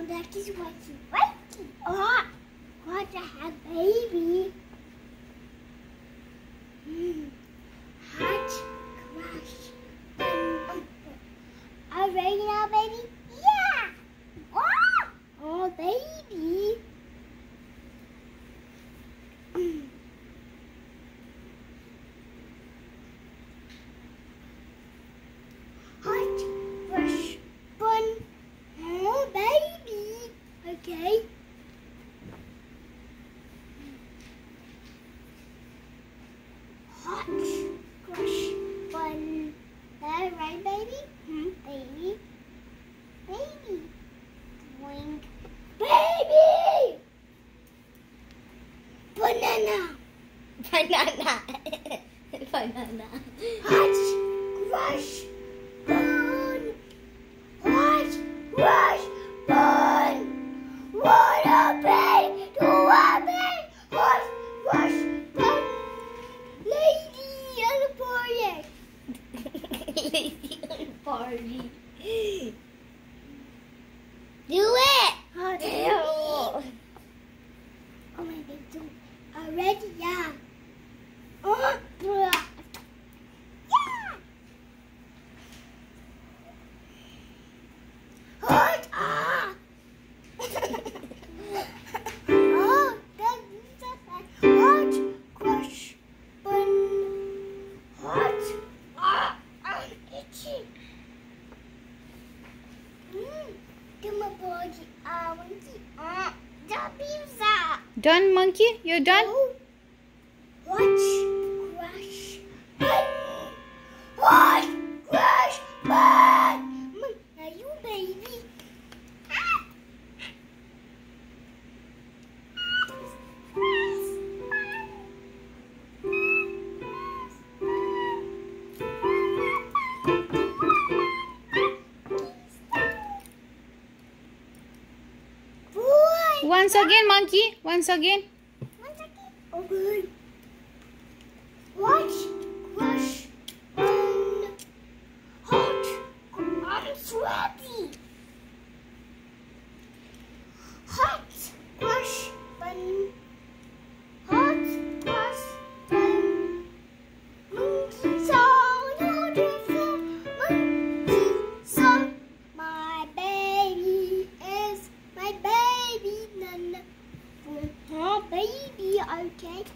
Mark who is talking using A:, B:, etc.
A: Oh, that is wakey wakey. Oh, what the heck, baby? Hmm. Hot crush. Um, are you ready now, baby? Hot crush fun. That right, baby? Hmm, baby. Baby. Boing. Baby! Banana.
B: Banana. Banana.
A: Hot crush fun. Hot crush fun. What a pain
B: party.
A: Do it. Hot Oh my do already, yeah.
C: Done, monkey? You're done? once again, monkey. Once again.
A: Once again. Okay. good. Watch. Crush. make.